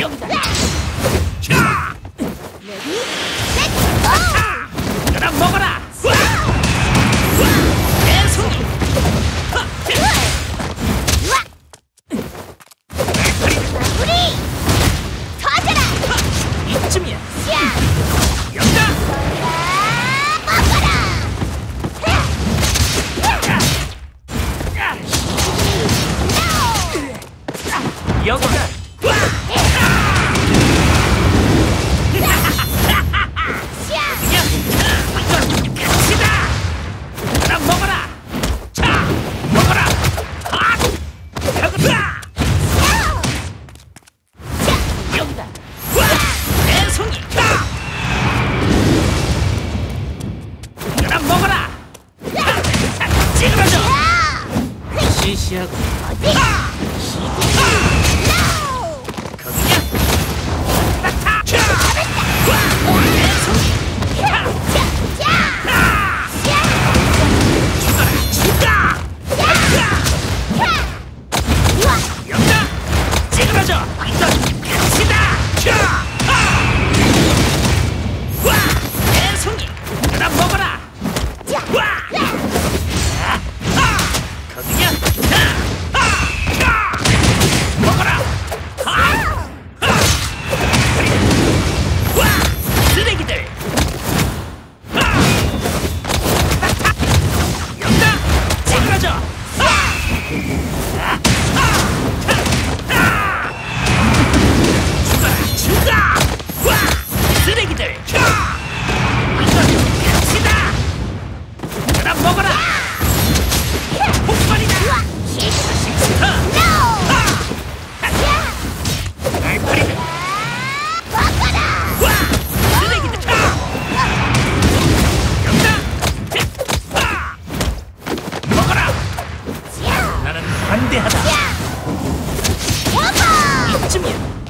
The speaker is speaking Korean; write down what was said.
よだ 여고다. Ha! Continue.